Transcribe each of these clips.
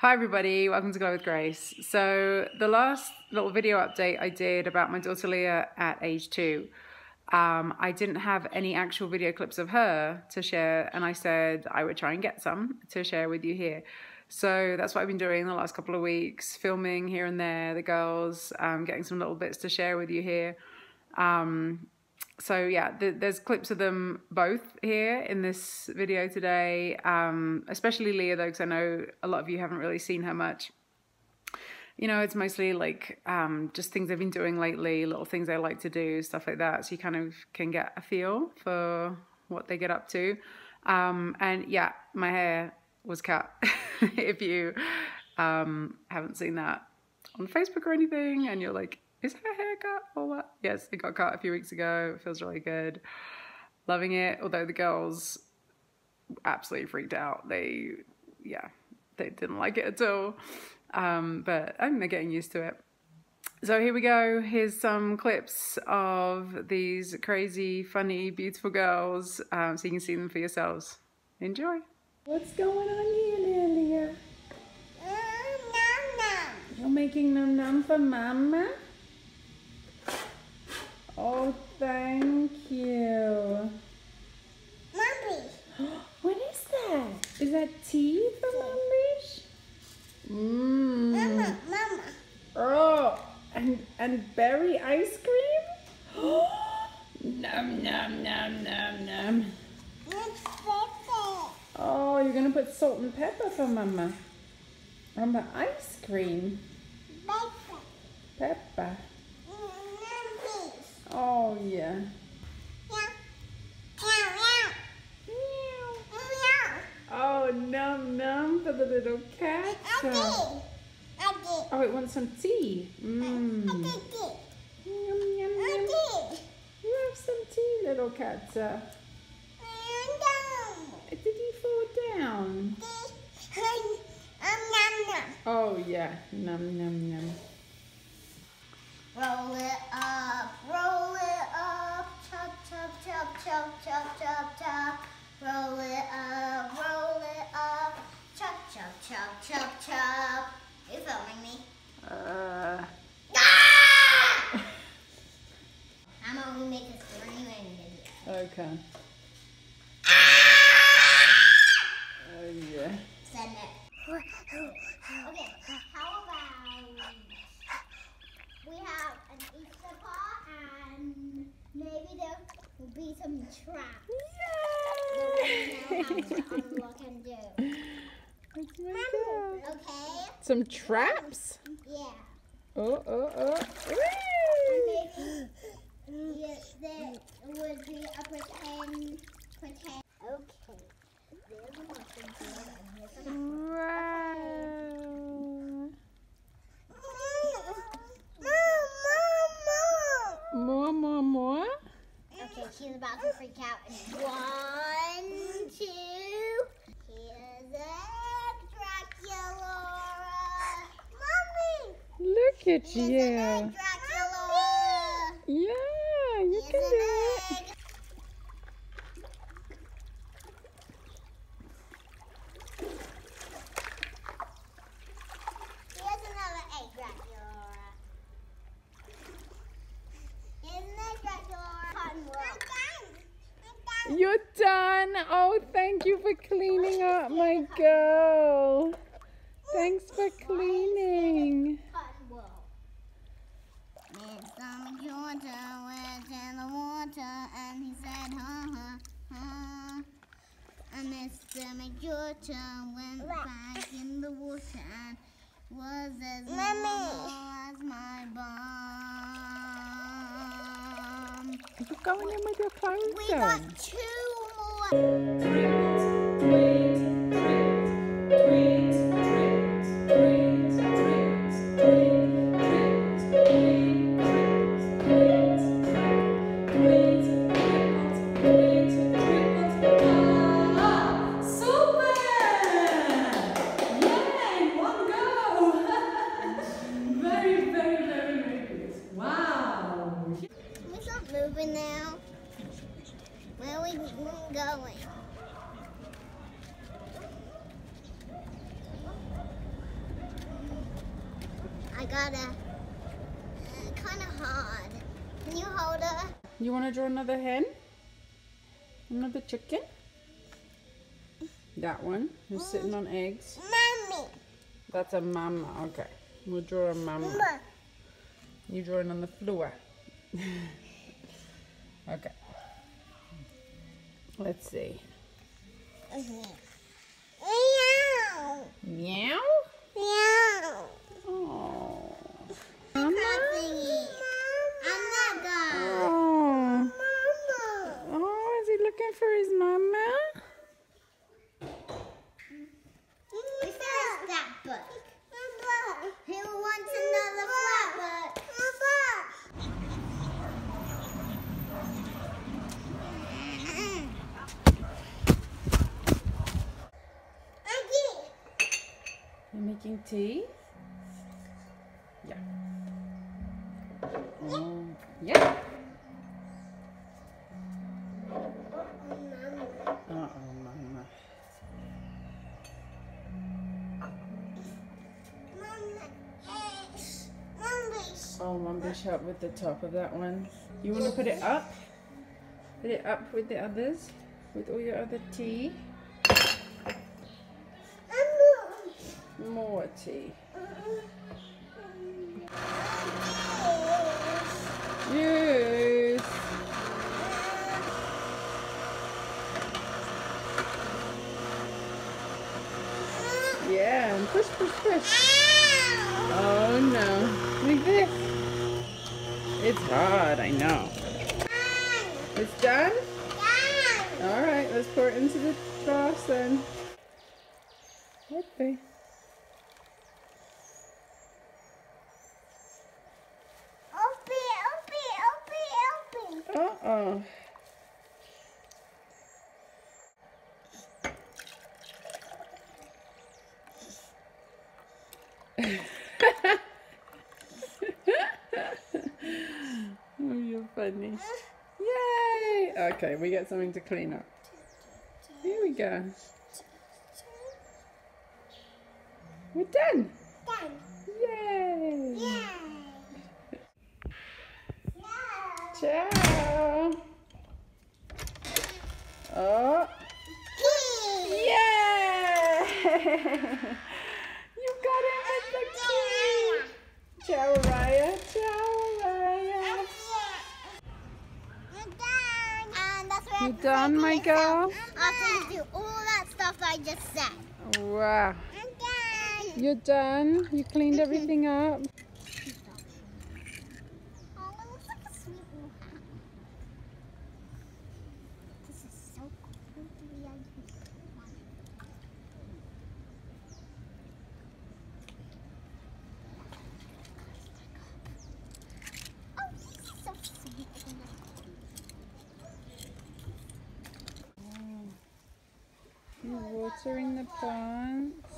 Hi everybody, welcome to Glow with Grace. So the last little video update I did about my daughter Lia at age two, um, I didn't have any actual video clips of her to share and I said I would try and get some to share with you here. So that's what I've been doing the last couple of weeks, filming here and there, the girls, um, getting some little bits to share with you here. Um, so yeah, th there's clips of them both here in this video today, um, especially Lia though, because I know a lot of you haven't really seen her much. You know, it's mostly like um, just things I've been doing lately, little things I like to do, stuff like that. So you kind of can get a feel for what they get up to. Um, and yeah, my hair was cut. if you um, haven't seen that on Facebook or anything, and you're like, is her hair cut or what? Yes, it got cut a few weeks ago. It feels really good. Loving it. Although the girls absolutely freaked out. They, yeah, they didn't like it at all. Um, but I think they're getting used to it. So here we go. Here's some clips of these crazy, funny, beautiful girls um, so you can see them for yourselves. Enjoy. What's going on here, Lilia? You're making num num for mama? Oh, thank you. Mommy. What is that? Is that tea for Mumbish? Mmm. Mama, mama. Oh, and and berry ice cream? num num num num num. Oh, you're gonna put salt and pepper for Mama on the ice cream. Pepe. Pepper. Oh yeah. Oh num num for the little cat. I did. I did. Oh, it wants some tea. Mmm. Yum, yum, yum. You have some tea, little cat. Did he fall down? This. Nom, nom. Oh yeah. Num num num. Oh, chop, chop, chop. You filming me? Uh, Ah! I'm gonna make a screaming video. okay. Oh yeah. Send it. Okay, how about we have an Easter pot and maybe there will be some traps. that we know how to unlock and do. Okay? Some traps? Yeah. Oh oh oh. Maybe yeah, there would be a pretend pretend. Okay. There's a mushroom here and here's an Wow. More more more. Okay, she's about to freak out. One, two. Here's a Dracula. Mommy. Look at you. an. Yeah, you Here's can do it. egg. Here's another egg Dracula. Here's an egg Dracula. Cotton wool. You're done. Oh, thank you for cleaning up, my girl. Thanks for cleaning. Cotton wool. Georgia went in the water and he said, huh, huh, huh. And Mr. McGeorgia went back in the water and was as normal as my bum. You're going in with your clothes We got two more. I gotta. Uh, kind of hard. Can you hold her? You want to draw another hen? Another chicken? That one who's sitting on eggs. Mommy. That's a mama. Okay. We'll draw a mama. Mama. You drawing on the floor. okay. Let's see. Meow. Meow? Meow. Oh. Thingy. Another. Oh. Mama. Oh, is he looking for his mama? That book. Who wants another flat? You're making tea? Yeah. Oh, yeah. Mm, Oh, Mum Bish help with the top of that one. You want to put it up? Put it up with the others? With all your other tea? More tea. Yes. Yeah, push, push, push. Oh no. Like this. It's hard, I know. It's done? Alright, let's pour it into the glass then. Okay. Uh-oh. oh, you're funny. Yay! Okay, we get something to clean up. Here we go. We're done. Yay! Ciao. Oh, yeah! you got it with the key. Ciao, You done, my girl? After you do all that stuff that I just said. Wow. I'm done. You're done? You cleaned everything up? Oh, it looks like a sweet little hat. This is so cool. Maybe I can get one. Oh, this is so sweet. You're watering the plants.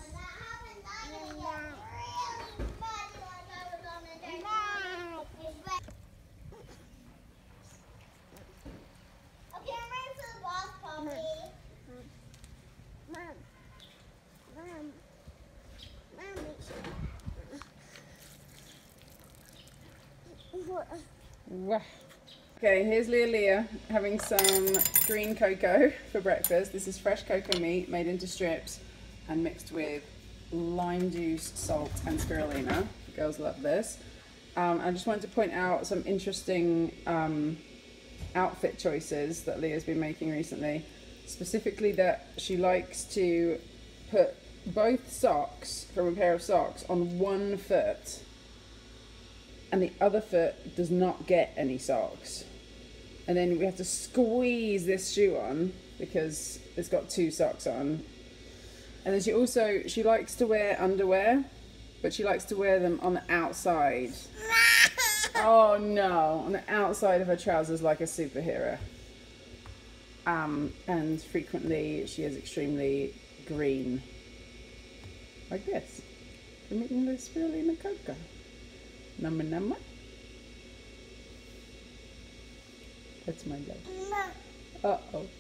Wow. Okay, here's Lia Lia having some green cocoa for breakfast. This is fresh cocoa meat made into strips and mixed with lime juice, salt, and spirulina. Girls love this. Um, I just wanted to point out some interesting um, outfit choices that Lia's been making recently. Specifically, that she likes to put both socks from a pair of socks on one foot and the other foot does not get any socks. And then we have to squeeze this shoe on because it's got two socks on. And then she also she likes to wear underwear, but she likes to wear them on the outside. Oh no, on the outside of her trousers like a superhero. Um, and frequently she is extremely green. Like this. From eating the spirulina cocoa. Number number. That's my love. Uh oh.